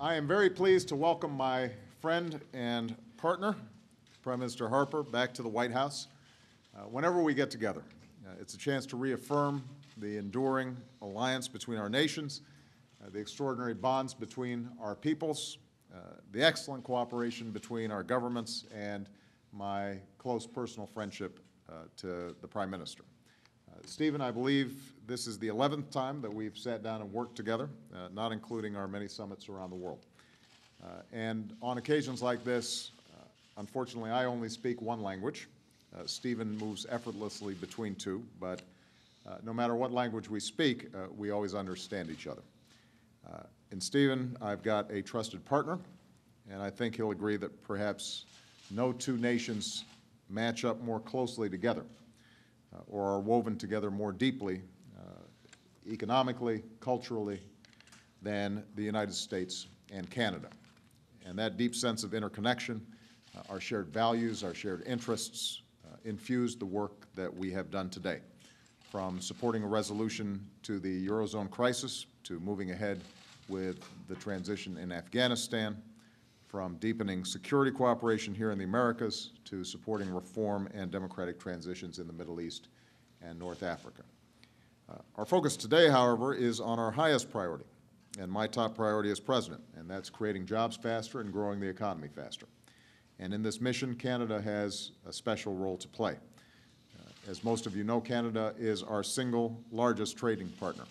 I am very pleased to welcome my friend and partner, Prime Minister Harper, back to the White House. Uh, whenever we get together, uh, it's a chance to reaffirm the enduring alliance between our nations, uh, the extraordinary bonds between our peoples, uh, the excellent cooperation between our governments, and my close personal friendship uh, to the Prime Minister. Uh, Stephen, I believe this is the 11th time that we've sat down and worked together, uh, not including our many summits around the world. Uh, and on occasions like this, uh, unfortunately, I only speak one language. Uh, Stephen moves effortlessly between two, but uh, no matter what language we speak, we always understand each other. In Stephen, I've got a trusted partner, and I think he'll agree that perhaps no two nations match up more closely together uh, or are woven together more deeply economically, culturally, than the United States and Canada. And that deep sense of interconnection, uh, our shared values, our shared interests, uh, infused the work that we have done today, from supporting a resolution to the Eurozone crisis to moving ahead with the transition in Afghanistan, from deepening security cooperation here in the Americas to supporting reform and democratic transitions in the Middle East and North Africa. Our focus today, however, is on our highest priority, and my top priority as president, and that's creating jobs faster and growing the economy faster. And in this mission, Canada has a special role to play. Uh, as most of you know, Canada is our single largest trading partner,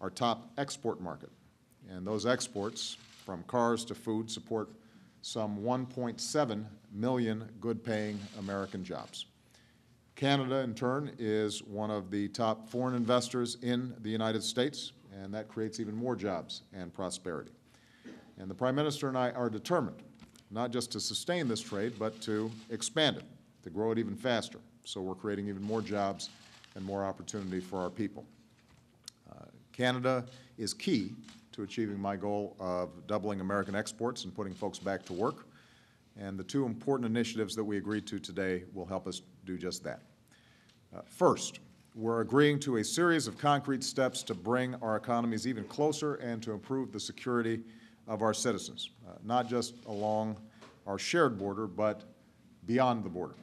our top export market. And those exports, from cars to food, support some 1.7 million good-paying American jobs. Canada, in turn, is one of the top foreign investors in the United States, and that creates even more jobs and prosperity. And the Prime Minister and I are determined not just to sustain this trade, but to expand it, to grow it even faster. So we're creating even more jobs and more opportunity for our people. Uh, Canada is key to achieving my goal of doubling American exports and putting folks back to work. And the two important initiatives that we agreed to today will help us do just that. Uh, first, we're agreeing to a series of concrete steps to bring our economies even closer and to improve the security of our citizens, uh, not just along our shared border, but beyond the border.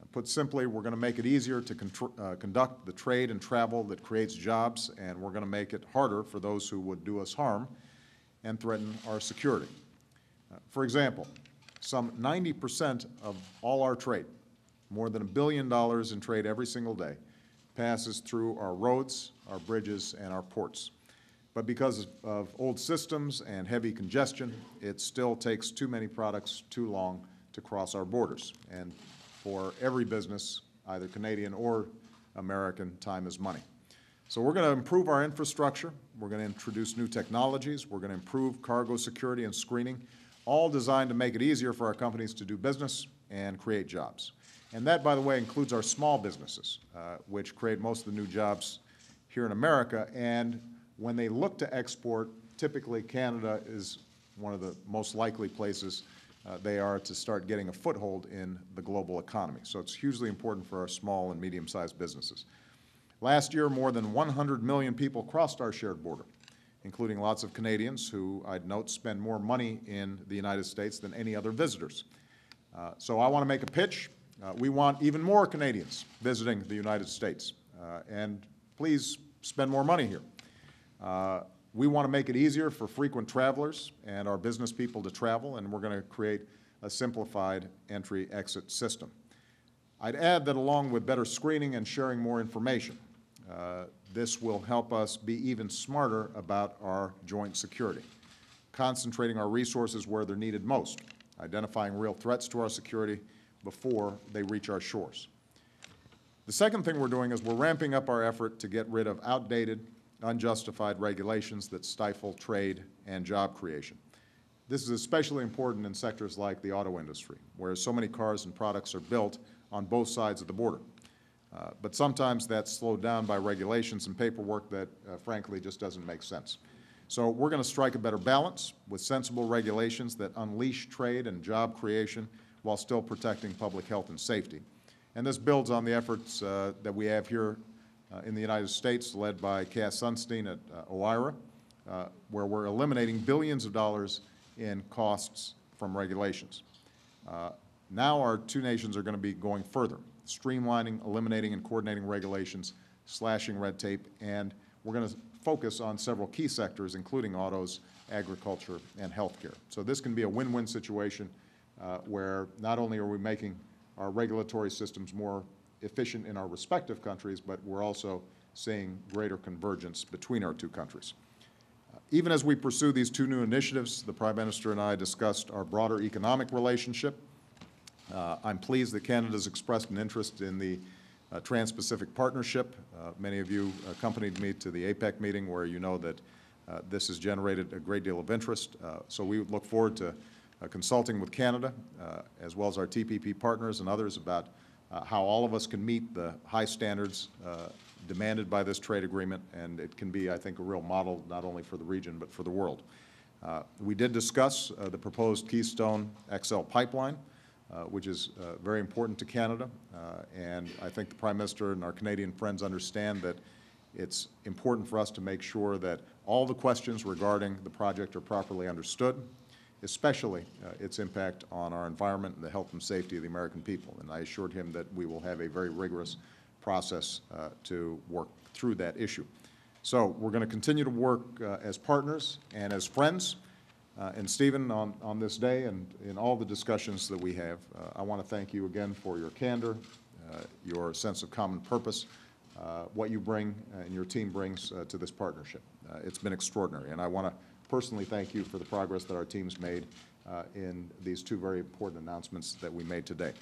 Uh, put simply, we're going to make it easier to uh, conduct the trade and travel that creates jobs, and we're going to make it harder for those who would do us harm and threaten our security. Uh, for example, some 90 percent of all our trade, more than a billion dollars in trade every single day, passes through our roads, our bridges, and our ports. But because of old systems and heavy congestion, it still takes too many products too long to cross our borders. And for every business, either Canadian or American, time is money. So we're going to improve our infrastructure. We're going to introduce new technologies. We're going to improve cargo security and screening, all designed to make it easier for our companies to do business and create jobs. And that, by the way, includes our small businesses, uh, which create most of the new jobs here in America. And when they look to export, typically Canada is one of the most likely places uh, they are to start getting a foothold in the global economy. So it's hugely important for our small and medium-sized businesses. Last year, more than 100 million people crossed our shared border, including lots of Canadians who, I'd note, spend more money in the United States than any other visitors. Uh, so I want to make a pitch. Uh, we want even more Canadians visiting the United States. Uh, and please spend more money here. Uh, we want to make it easier for frequent travelers and our business people to travel, and we're going to create a simplified entry-exit system. I'd add that along with better screening and sharing more information, uh, this will help us be even smarter about our joint security, concentrating our resources where they're needed most, identifying real threats to our security before they reach our shores. The second thing we're doing is we're ramping up our effort to get rid of outdated unjustified regulations that stifle trade and job creation. This is especially important in sectors like the auto industry, where so many cars and products are built on both sides of the border. Uh, but sometimes that's slowed down by regulations and paperwork that, uh, frankly, just doesn't make sense. So we're going to strike a better balance with sensible regulations that unleash trade and job creation while still protecting public health and safety. And this builds on the efforts uh, that we have here uh, in the United States, led by Cass Sunstein at uh, OIRA, where we're eliminating billions of dollars in costs from regulations. Now our two nations are going to be going further, streamlining, eliminating, and coordinating regulations, slashing red tape, and we're going to focus on several key sectors, including autos, agriculture, and healthcare. So this can be a win-win situation uh, where not only are we making our regulatory systems more efficient in our respective countries, but we're also seeing greater convergence between our two countries. Uh, Even as we pursue these two new initiatives, the Prime Minister and I discussed our broader economic relationship. Uh, I'm pleased that Canada's expressed an interest in the uh, Trans-Pacific Partnership. Uh, Many of you accompanied me to the APEC meeting where you know that uh, this has generated a great deal of interest. Uh, So we look forward to consulting with Canada, as well as our TPP partners and others about how all of us can meet the high standards demanded by this trade agreement, and it can be, I think, a real model not only for the region but for the world. Uh, We did discuss uh, the proposed Keystone XL pipeline, which is uh, very important to Canada, uh, and I think the Prime Minister and our Canadian friends understand that it's important for us to make sure that all the questions regarding the project are properly understood, especially uh, its impact on our environment and the health and safety of the American people. And I assured him that we will have a very rigorous process uh, to work through that issue. So we're going to continue to work uh, as partners and as friends. Uh, And Stephen, on, on this day and in all the discussions that we have, uh, I want to thank you again for your candor, uh, your sense of common purpose, uh, what you bring uh, and your team brings to this partnership. It's been extraordinary, and I want to personally thank you for the progress that our team's made in these two very important announcements that we made today.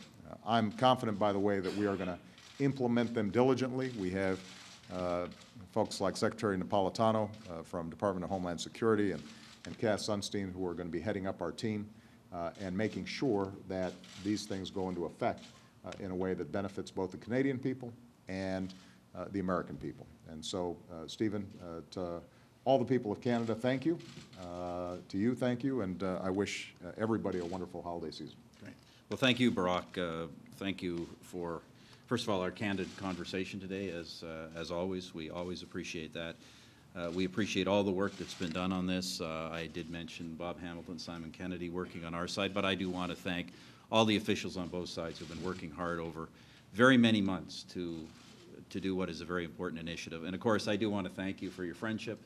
I'm confident, by the way, that we are going to implement them diligently. We have uh, folks like Secretary Napolitano uh, from Department of Homeland Security and and Cass Sunstein, who are going to be heading up our team uh, and making sure that these things go into effect uh, in a way that benefits both the Canadian people and uh, the American people. And so, uh, Stephen, uh, to all the people of Canada, thank you. Uh, To you, thank you, and I wish everybody a wonderful holiday season. Great. Well, thank you, Barack. Thank you for, first of all, our candid conversation today, as, as always. We always appreciate that. Uh, We appreciate all the work that's been done on this. Uh, I did mention Bob Hamilton, Simon Kennedy working on our side, but I do want to thank all the officials on both sides who've been working hard over very many months to, to do what is a very important initiative. And of course, I do want to thank you for your friendship,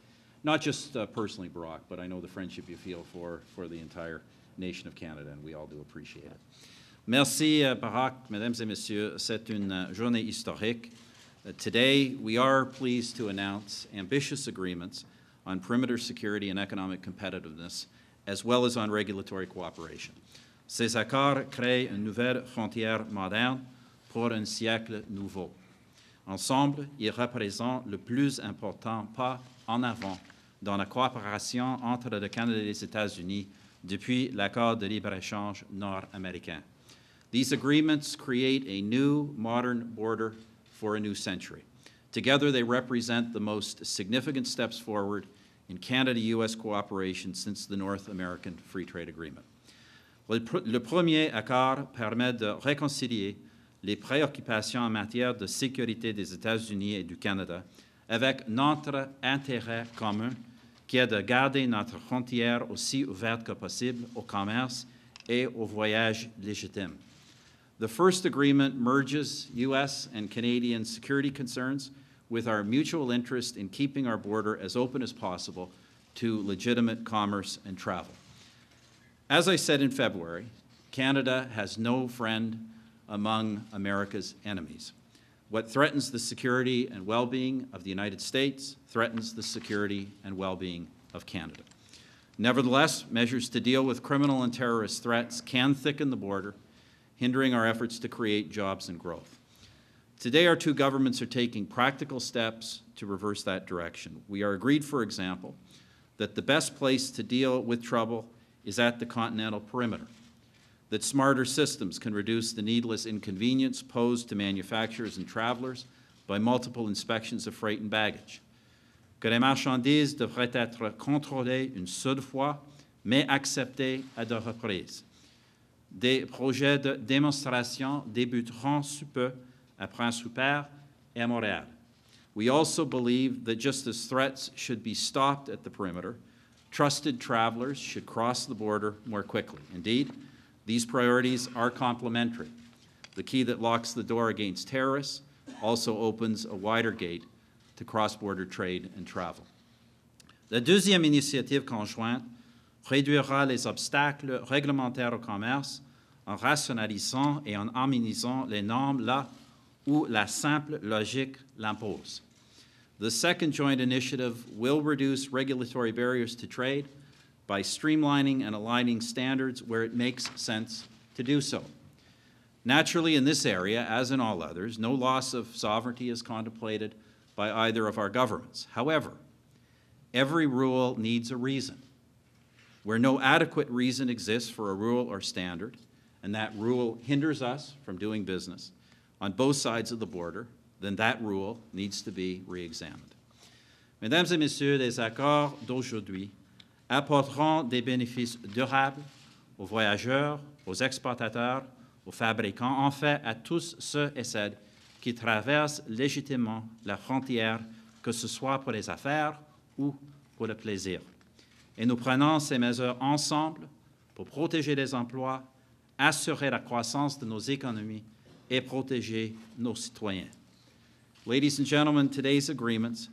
not just uh, personally, Barack, but I know the friendship you feel for, for the entire nation of Canada, and we all do appreciate it. Merci, uh, Barack. Mesdames et messieurs, c'est une uh, journée historique. Today, we are pleased to announce ambitious agreements on perimeter security and economic competitiveness, as well as on regulatory cooperation. Ces accords créent une nouvelle frontière moderne pour un siècle nouveau. Ensemble, ils représentent le plus important pas en avant dans la coopération entre le Canada et les États-Unis depuis l'accord de libre-échange nord-américain. These agreements create a new modern border for a new century. Together, they represent the most significant steps forward in Canada-U.S. cooperation since the North American Free Trade Agreement. Le, le premier accord permet de réconcilier les préoccupations en matière de sécurité des États-Unis et du Canada avec notre intérêt commun qui est de garder notre frontière aussi ouverte que possible au commerce et au voyage légitime. The first agreement merges U.S. and Canadian security concerns with our mutual interest in keeping our border as open as possible to legitimate commerce and travel. As I said in February, Canada has no friend among America's enemies. What threatens the security and well being of the United States threatens the security and well being of Canada. Nevertheless, measures to deal with criminal and terrorist threats can thicken the border, hindering our efforts to create jobs and growth. Today, our two governments are taking practical steps to reverse that direction. We are agreed, for example, that the best place to deal with trouble is at the continental perimeter, that smarter systems can reduce the needless inconvenience posed to manufacturers and travelers by multiple inspections of freight and baggage, que les marchandises devraient être contrôlées une seule fois, mais acceptées à deux reprises. Des projets de démonstration débuteront sous peu à Prince Rupert et à Montréal. We also believe that just as threats should be stopped at the perimeter, trusted travelers should cross the border more quickly. Indeed, these priorities are complementary. The key that locks the door against terrorists also opens a wider gate to cross-border trade and travel. La deuxième initiative conjointe réduira les obstacles réglementaires au commerce en rationalisant et en harmonisant les normes là où la simple logique l'impose. The second joint initiative will reduce regulatory barriers to trade by streamlining and aligning standards where it makes sense to do so. Naturally, in this area, as in all others, no loss of sovereignty is contemplated by either of our governments. However, every rule needs a reason. Where no adequate reason exists for a rule or standard, and that rule hinders us from doing business on both sides of the border, then that rule needs to be re-examined. Mesdames et Messieurs, les accords d'aujourd'hui apporteront des bénéfices durables aux voyageurs, aux exportateurs, aux fabricants, en fait à tous ceux et celles qui traversent légitimement la frontière, que ce soit pour les affaires ou pour le plaisir. Et nous prenons ces mesures ensemble pour protéger les emplois, assurer la croissance de nos économies et protéger nos citoyens. Ladies and gentlemen, today's agreements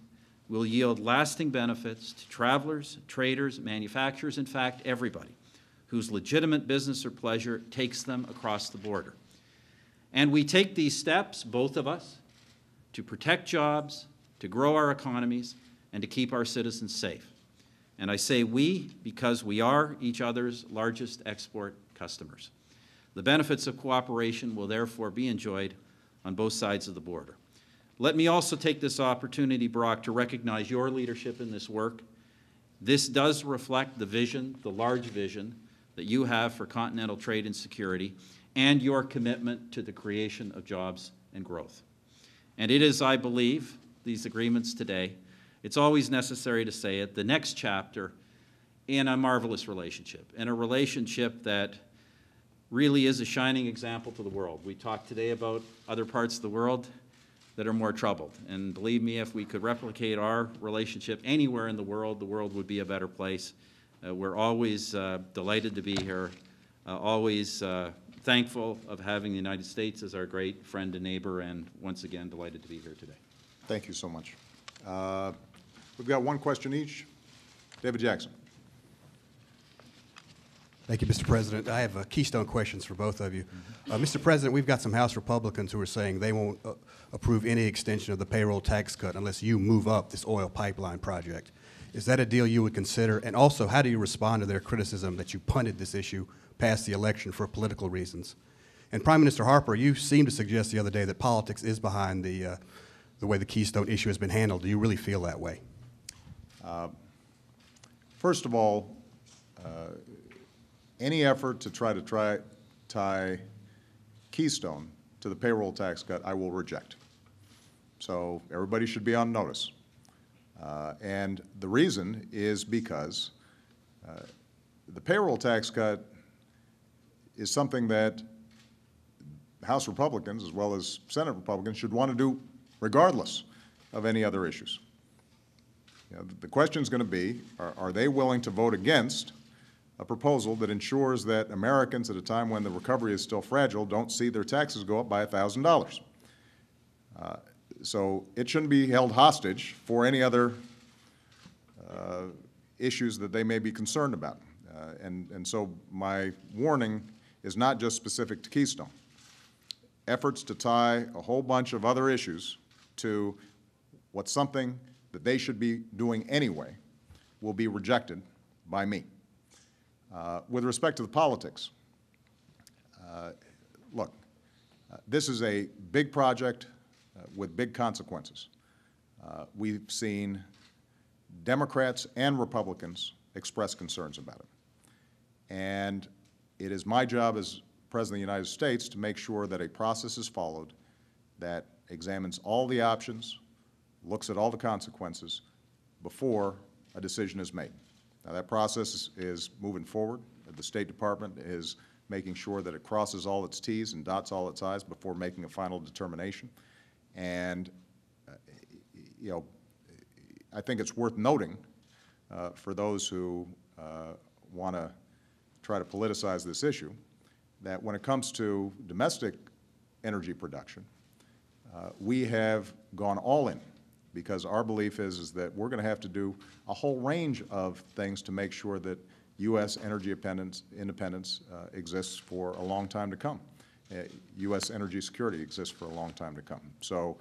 will yield lasting benefits to travelers, traders, manufacturers, in fact, everybody whose legitimate business or pleasure takes them across the border. And we take these steps, both of us, to protect jobs, to grow our economies, and to keep our citizens safe. And I say we because we are each other's largest export customers. The benefits of cooperation will therefore be enjoyed on both sides of the border. Let me also take this opportunity, Barack, to recognize your leadership in this work. This does reflect the vision, the large vision, that you have for continental trade and security, and your commitment to the creation of jobs and growth. And it is, I believe, these agreements today, it's always necessary to say it, the next chapter in a marvelous relationship, in a relationship that really is a shining example to the world. We talked today about other parts of the world that are more troubled. And believe me, if we could replicate our relationship anywhere in the world, the world would be a better place. Uh, we're always uh, delighted to be here, uh, always uh, thankful of having the United States as our great friend and neighbor, and once again, delighted to be here today. Thank you so much. Uh, We've got one question each. David Jackson. Thank you, Mr. President. I have uh, Keystone questions for both of you. Uh, Mr. President, we've got some House Republicans who are saying they won't uh, approve any extension of the payroll tax cut unless you move up this oil pipeline project. Is that a deal you would consider? And also, how do you respond to their criticism that you punted this issue past the election for political reasons? And Prime Minister Harper, you seemed to suggest the other day that politics is behind the, uh, the way the Keystone issue has been handled. Do you really feel that way? First of all, uh, any effort to try to try, tie Keystone to the payroll tax cut, I will reject. So everybody should be on notice. Uh, And the reason is because uh, the payroll tax cut is something that House Republicans, as well as Senate Republicans, should want to do regardless of any other issues. You know, The question's going to be, are, are they willing to vote against a proposal that ensures that Americans, at a time when the recovery is still fragile, don't see their taxes go up by thousand dollars? Uh, So it shouldn't be held hostage for any other uh, issues that they may be concerned about. Uh, And, and so my warning is not just specific to Keystone. Efforts to tie a whole bunch of other issues to what's something that they should be doing anyway will be rejected by me. Uh, With respect to the politics, uh, look, uh, this is a big project uh, with big consequences. Uh, We've seen Democrats and Republicans express concerns about it. And it is my job as President of the United States to make sure that a process is followed that examines all the options, looks at all the consequences before a decision is made. Now, that process is- is moving forward. The State Department is making sure that it crosses all its Ts and dots all its Is before making a final determination. And uh, you know, I think it's worth noting uh, for those who want to try to politicize this issue, that when it comes to domestic energy production, uh, we have gone all in, because our belief is, is that we're going to have to do a whole range of things to make sure that U.S. energy independence, uh, exists for a long time to come. Uh, U.S. energy security exists for a long time to come. So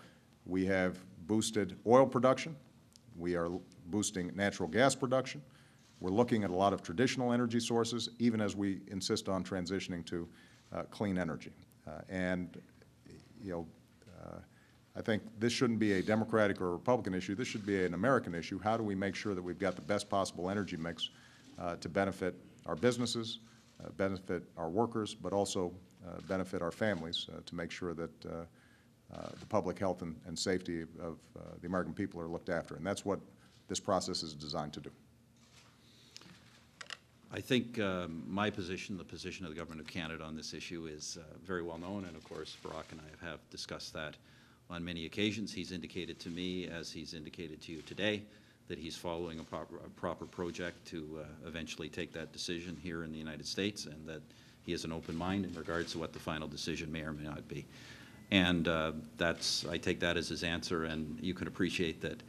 we have boosted oil production. We are boosting natural gas production. We're looking at a lot of traditional energy sources, even as we insist on transitioning to uh, clean energy. Uh, And, you know, uh, I think this shouldn't be a Democratic or Republican issue. This should be an American issue. How do we make sure that we've got the best possible energy mix uh, to benefit our businesses, uh, benefit our workers, but also uh, benefit our families, uh, to make sure that uh, uh, the public health and and safety of the American people are looked after. And that's what this process is designed to do. I think um, my position, the position of the Government of Canada on this issue is very well known, and of course, Barack and I have discussed that on many occasions. He's indicated to me, as he's indicated to you today, that he's following a proper, a proper project to uh, eventually take that decision here in the United States, and that he has an open mind in regards to what the final decision may or may not be. And uh, that's, I take that as his answer, and you can appreciate that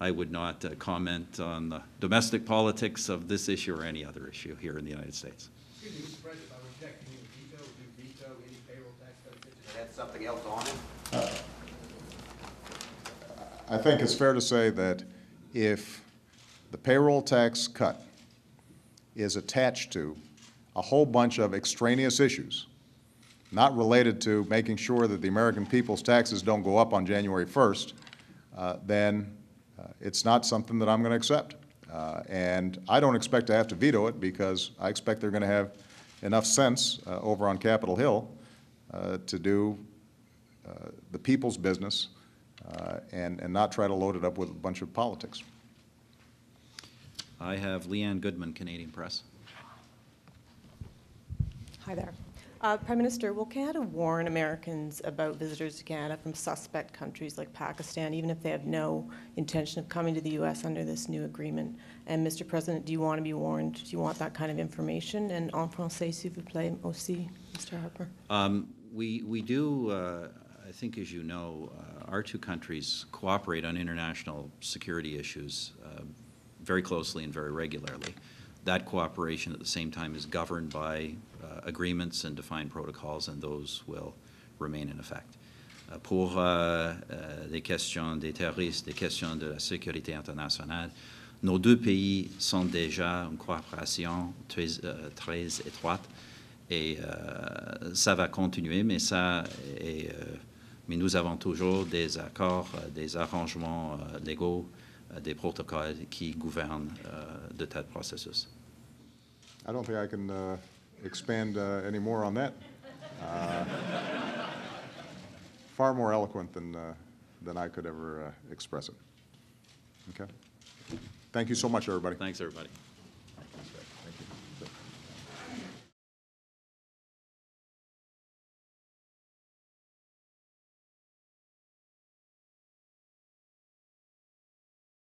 I would not uh, comment on the domestic politics of this issue or any other issue here in the United States. Excuse me, Mr. President, by rejecting your veto, do veto any payroll tax cuts that had something else on it? I think it's fair to say that if the payroll tax cut is attached to a whole bunch of extraneous issues, not related to making sure that the American people's taxes don't go up on January 1st, uh, then uh, it's not something that I'm going to accept. Uh, And I don't expect to have to veto it because I expect they're going to have enough sense uh, over on Capitol Hill uh, to do uh, the people's business uh, and, and not try to load it up with a bunch of politics. I have Lee-Anne Goodman, Canadian Press. Hi there. Uh, Prime Minister, will Canada warn Americans about visitors to Canada from suspect countries like Pakistan, even if they have no intention of coming to the U.S. under this new agreement? And, Mr. President, do you want to be warned? Do you want that kind of information? And en français, s'il vous plaît, aussi, Mr. Harper. Um, We, we do, uh, I think as you know, uh, our two countries cooperate on international security issues uh, very closely and very regularly. That cooperation at the same time is governed by uh, agreements and defined protocols, and those will remain in effect. Uh, Pour euh, euh, des questions des terroristes, des questions de la sécurité internationale, nos deux pays sont déjà en coopération très, euh, très étroite et euh, ça va continuer, mais ça est, euh, mais nous avons toujours des accords, euh, des arrangements euh, légaux, euh, des protocoles qui gouvernent euh, de tels processus. I don't think I can uh, expand uh, any more on that. Uh, Far more eloquent than, uh, than I could ever uh, express it. Okay? Thank you so much, everybody. Thanks, everybody.